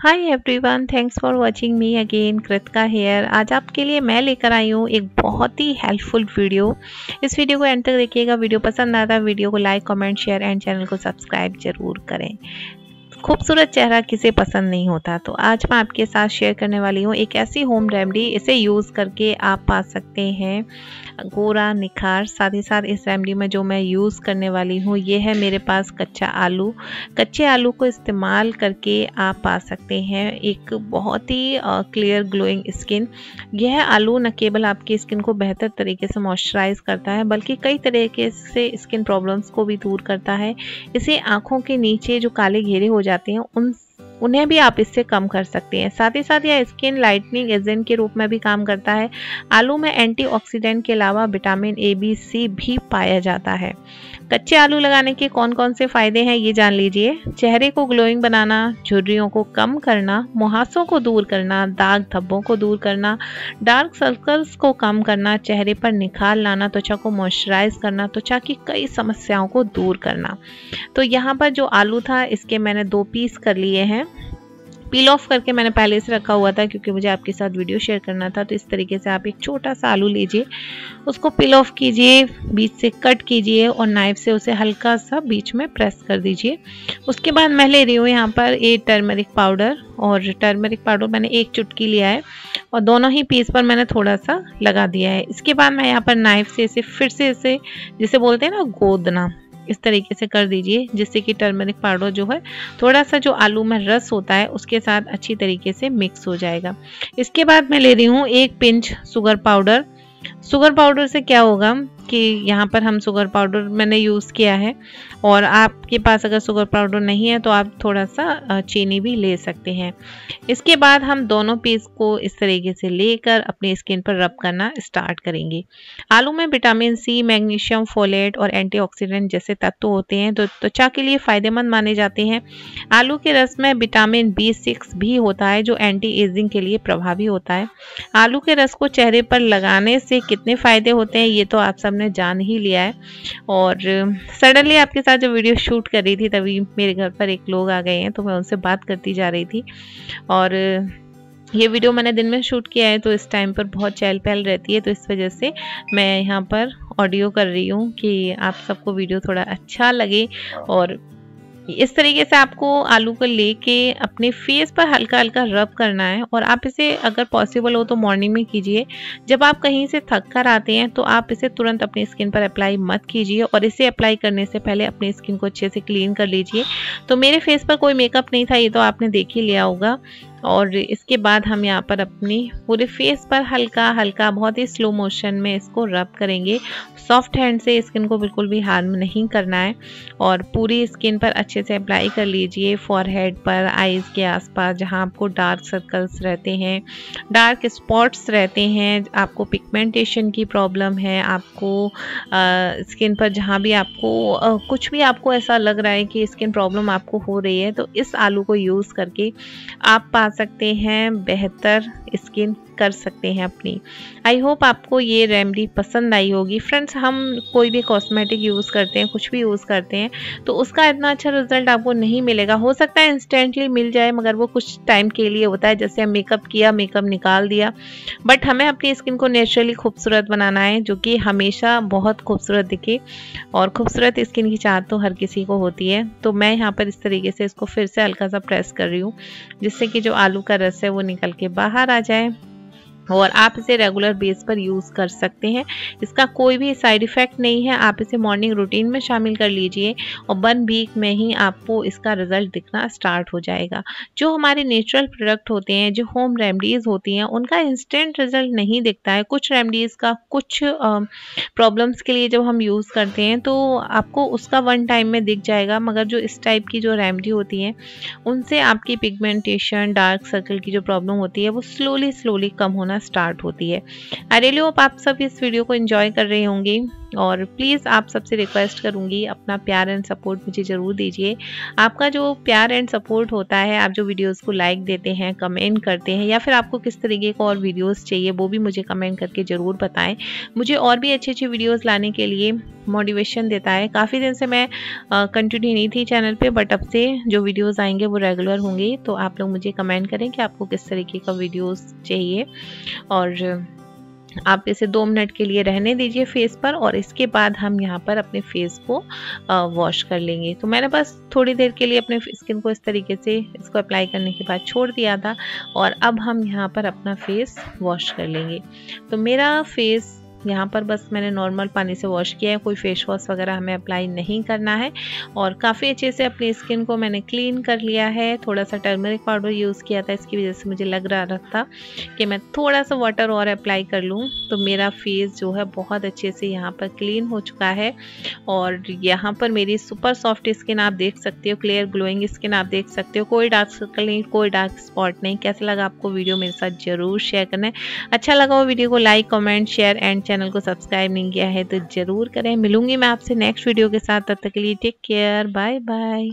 Hi everyone thanks for watching me again Kritika here आज आपके लिए मैं लेकर आई हूँ एक बहुत ही हेल्पफुल वीडियो इस वीडियो को एंड तक देखिएगा वीडियो पसंद आता है वीडियो को like comment share and channel को सब्सक्राइब ज़रूर करें. खूबसूरत चेहरा किसे पसंद नहीं होता तो आज मैं आपके साथ शेयर करने वाली हूँ एक ऐसी होम रेमडी इसे यूज़ करके आप पा सकते हैं। गोरा निखार, साथ ही साथ इस रेमडी में जो मैं यूज़ करने वाली हूँ, ये है मेरे पास कच्चा आलू। कच्चे आलू को इस्तेमाल करके आप पा सकते हैं एक बहुत ही क्लियर ग्लोइंग स्किन यह आलू न केवल आपकी स्किन को बेहतर तरीके से मॉइस्चराइज करता है, बल्कि कई तरीके से स्किन प्रॉब्लम्स को भी दूर करता है। इसे आँखों के नीचे जो काले घेरे हो जाते हैं उन उन्हें भी आप इससे कम कर सकते हैं। साथ ही साथ यह स्किन लाइटनिंग एजेंट के रूप में भी काम करता है। आलू में एंटीऑक्सीडेंट के अलावा विटामिन ए बी सी भी पाया जाता है। कच्चे आलू लगाने के कौन कौन से फ़ायदे हैं ये जान लीजिए। चेहरे को ग्लोइंग बनाना, झुर्रियों को कम करना, मुहासों को दूर करना, दाग धब्बों को दूर करना डार्क सर्कल्स को कम करना, चेहरे पर निखार लाना, त्वचा को मॉइस्चराइज करना, त्वचा की कई समस्याओं को दूर करना। तो यहाँ पर जो आलू था, इसके मैंने दो पीस कर लिए हैं। पील ऑफ़ करके मैंने पहले से रखा हुआ था क्योंकि मुझे आपके साथ वीडियो शेयर करना था तो इस तरीके से आप एक छोटा सा आलू लीजिए। उसको पील ऑफ़ कीजिए, बीच से कट कीजिए और नाइफ से उसे हल्का सा बीच में प्रेस कर दीजिए। उसके बाद मैं ले रही हूँ यहाँ पर ए टर्मरिक पाउडर और टर्मरिक पाउडर मैंने एक चुटकी लिया है और दोनों ही पीस पर मैंने थोड़ा सा लगा दिया है। इसके बाद मैं यहाँ पर नाइफ से इसे फिर से इसे जिसे बोलते हैं ना, गोदना। इस तरीके से कर दीजिए, जिससे कि टर्मरिक पाउडर जो है थोड़ा सा जो आलू में रस होता है, उसके साथ अच्छी तरीके से मिक्स हो जाएगा। इसके बाद मैं ले रही हूँ एक pinch sugar powder sugar powder से क्या होगा? कि यहाँ पर हम शुगर पाउडर मैंने यूज़ किया है। और आपके पास अगर शुगर पाउडर नहीं है तो आप थोड़ा सा चीनी भी ले सकते हैं। इसके बाद हम दोनों पीस को इस तरीके से लेकर अपनी स्किन पर रब करना स्टार्ट करेंगे। आलू में विटामिन सी मैग्नीशियम फोलेट और एंटीऑक्सीडेंट जैसे तत्व होते हैं तो त्वचा के लिए फ़ायदेमंद माने जाते हैं। आलू के रस में विटामिन बी सिक्स भी होता है, जो एंटी एजिंग के लिए प्रभावी होता है। आलू के रस को चेहरे पर लगाने से कितने फ़ायदे होते हैं, ये तो आप सब ने जान ही लिया है। और सडनली आपके साथ जब वीडियो शूट कर रही थी, तभी मेरे घर पर एक लोग आ गए हैं तो मैं उनसे बात करती जा रही थी। और ये वीडियो मैंने दिन में शूट किया है तो इस टाइम पर बहुत चहल पहल रहती है तो इस वजह से मैं यहाँ पर ऑडियो कर रही हूँ कि आप सबको वीडियो थोड़ा अच्छा लगे और इस तरीके से आपको आलू को लेके अपने फेस पर हल्का हल्का रब करना है और आप इसे अगर पॉसिबल हो तो मॉर्निंग में कीजिए। जब आप कहीं से थक कर आते हैं तो आप इसे तुरंत अपनी स्किन पर अप्लाई मत कीजिए और इसे अप्लाई करने से पहले अपनी स्किन को अच्छे से क्लीन कर लीजिए। तो मेरे फेस पर कोई मेकअप नहीं था, ये तो आपने देख ही लिया होगा। और इसके बाद हम यहाँ पर अपनी पूरे फेस पर हल्का हल्का बहुत ही स्लो मोशन में इसको रब करेंगे। सॉफ्ट हैंड से स्किन को बिल्कुल भी हार्म नहीं करना है और पूरी स्किन पर अच्छे से अप्लाई कर लीजिए। फॉरहेड पर आईज़ के आसपास जहाँ आपको डार्क सर्कल्स रहते हैं डार्क स्पॉट्स रहते हैं आपको पिगमेंटेशन की प्रॉब्लम है आपको स्किन पर जहाँ भी आपको आ, कुछ भी आपको ऐसा लग रहा है कि स्किन प्रॉब्लम आपको हो रही है तो इस आलू को यूज़ करके आप पा सकते हैं बेहतर स्किन कर सकते हैं अपनी। आई होप आपको ये रेमडी पसंद आई होगी। फ्रेंड्स हम कोई भी कॉस्मेटिक यूज़ करते हैं, कुछ भी यूज़ करते हैं तो उसका इतना अच्छा रिज़ल्ट आपको नहीं मिलेगा। हो सकता है इंस्टेंटली मिल जाए, मगर वो कुछ टाइम के लिए होता है। जैसे हम मेकअप किया मेकअप निकाल दिया। बट हमें अपनी स्किन को नेचुरली खूबसूरत बनाना है, जो कि हमेशा बहुत खूबसूरत दिखे। और खूबसूरत स्किन की चाहत तो हर किसी को होती है। तो मैं यहाँ पर इस तरीके से इसको फिर से हल्का सा प्रेस कर रही हूँ, जिससे कि जो आलू का रस है वो निकल के बाहर आ जाए। और आप इसे रेगुलर बेस पर यूज़ कर सकते हैं। इसका कोई भी साइड इफ़ेक्ट नहीं है। आप इसे मॉर्निंग रूटीन में शामिल कर लीजिए और वन वीक में ही आपको इसका रिज़ल्ट दिखना स्टार्ट हो जाएगा। जो हमारे नेचुरल प्रोडक्ट होते हैं, जो होम रेमडीज़ होती हैं, उनका इंस्टेंट रिज़ल्ट नहीं दिखता है। कुछ रेमडीज़ का कुछ प्रॉब्लम्स के लिए जब हम यूज़ करते हैं तो आपको उसका वन टाइम में दिख जाएगा। मगर जो इस टाइप की जो रेमडी होती हैं, उनसे आपकी पिगमेंटेशन डार्क सर्कल की जो प्रॉब्लम होती है, वो स्लोली स्लोली कम होना स्टार्ट होती है। आई रियली होप आप सब इस वीडियो को एंजॉय कर रहे होंगे। और प्लीज़ आप सबसे रिक्वेस्ट करूँगी, अपना प्यार एंड सपोर्ट मुझे ज़रूर दीजिए। आपका जो प्यार एंड सपोर्ट होता है, आप जो वीडियोस को लाइक देते हैं कमेंट करते हैं, या फिर आपको किस तरीके का और वीडियोस चाहिए, वो भी मुझे कमेंट करके ज़रूर बताएँ। मुझे और भी अच्छी अच्छी वीडियोस लाने के लिए मोटिवेशन देता है। काफ़ी दिन से मैं कंटिन्यू नहीं थी चैनल पे बट अब से जो वीडियोस आएँगे, वो रेगुलर होंगे। तो आप लोग मुझे कमेंट करें कि आपको किस तरीके का वीडियोस चाहिए। और आप इसे दो मिनट के लिए रहने दीजिए फेस पर और इसके बाद हम यहाँ पर अपने फेस को वॉश कर लेंगे। तो मैंने बस थोड़ी देर के लिए अपने स्किन को इस तरीके से इसको अप्लाई करने के बाद छोड़ दिया था और अब हम यहाँ पर अपना फेस वॉश कर लेंगे। तो मेरा फेस यहाँ पर बस मैंने नॉर्मल पानी से वॉश किया है, कोई फेस वॉश वगैरह हमें अप्लाई नहीं करना है। और काफ़ी अच्छे से अपनी स्किन को मैंने क्लीन कर लिया है। थोड़ा सा टर्मरिक पाउडर यूज़ किया था, इसकी वजह से मुझे लग रहा था कि मैं थोड़ा सा वाटर और अप्लाई कर लूँ। तो मेरा फेस जो है बहुत अच्छे से यहाँ पर क्लीन हो चुका है। और यहाँ पर मेरी सुपर सॉफ्ट स्किन आप देख सकते हो क्लियर ग्लोइंग स्किन आप देख सकते हो। कोई डार्क सर्कल नहीं, कोई डार्क स्पॉट नहीं। कैसा लगा आपको वीडियो मेरे साथ ज़रूर शेयर करना है। अच्छा लगा वो वीडियो को like comment share and channel को सब्सक्राइब नहीं किया है तो ज़रूर करें। मिलूँगी मैं आपसे नेक्स्ट वीडियो के साथ। तब तक के लिए टेक केयर। Bye bye.